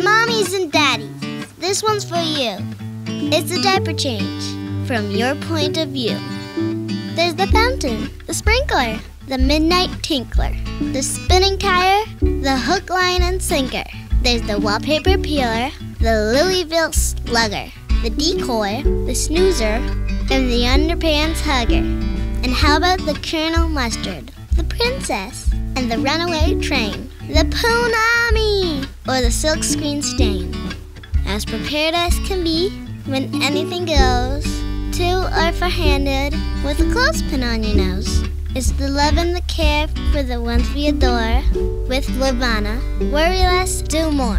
Mommies and daddies, this one's for you. It's a diaper change from your point of view. There's the fountain, the sprinkler, the midnight tinkler, the spinning tire, the hook, line, and sinker. There's the wallpaper peeler, the Louisville slugger, the decoy, the snoozer, and the underpants hugger. And how about the Colonel Mustard, the princess, and the runaway train, the punami, or the silkscreen stain? As prepared as can be when anything goes, two or four-handed with a clothespin on your nose. It's the love and the care for the ones we adore. With Levana, worry less, do more.